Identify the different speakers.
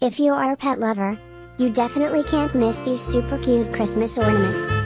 Speaker 1: If you are a pet lover, you definitely can't miss these super cute Christmas ornaments.